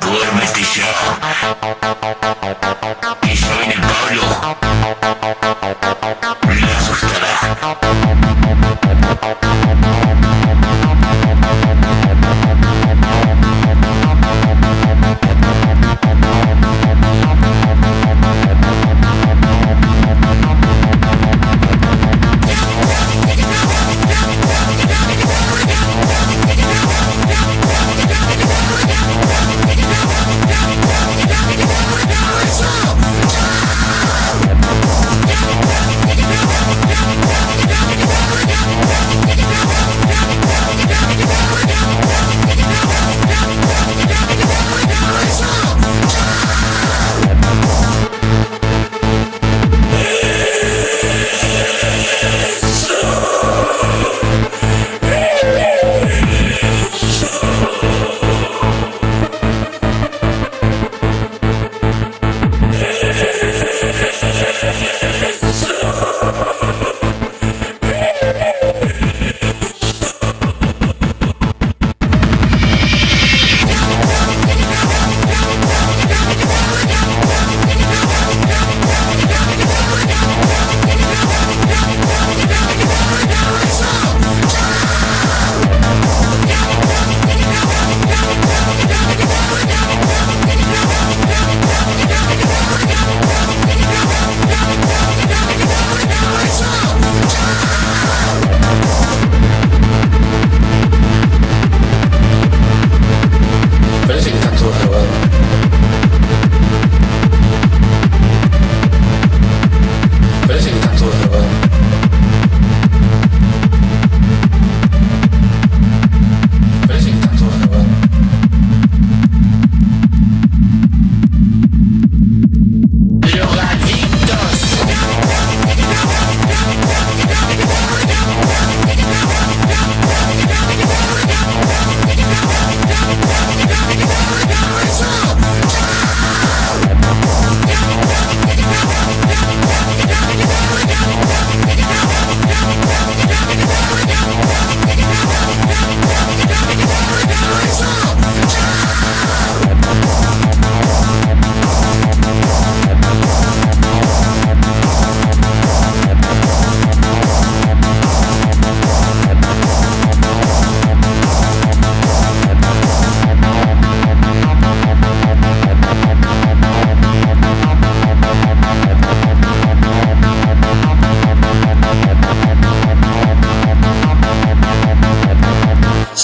Duérmete ya. Yeah.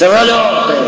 López.